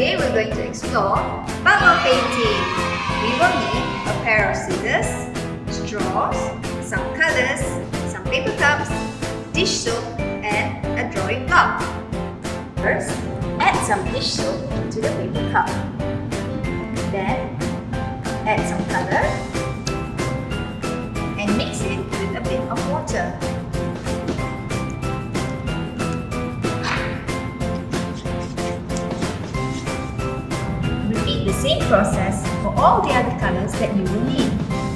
Today we're going to explore bubble painting. We will need a pair of scissors, straws, some colors, some paper cups, dish soap and a drawing block. First, add some dish soap to the paper cup. Then, add some color the same process for all the other colors that you will need.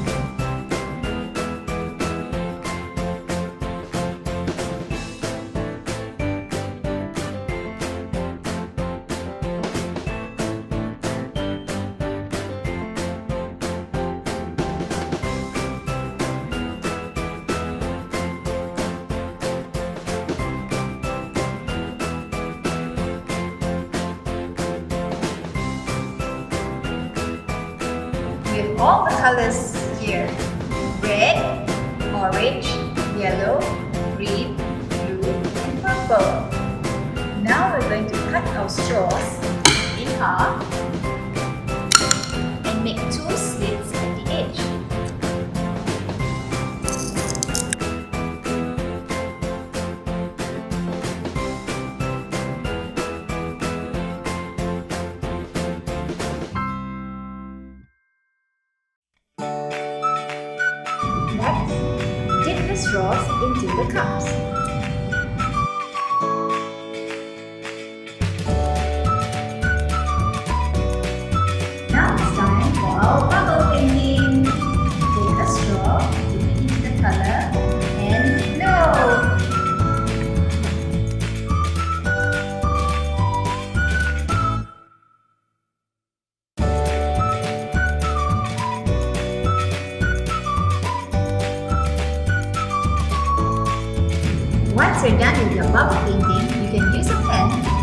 With all the colors here. Red, orange, yellow, green, blue and purple. Now we're going to cut our straws in half straws into the cups. you're done with your bubble painting, you can use a pen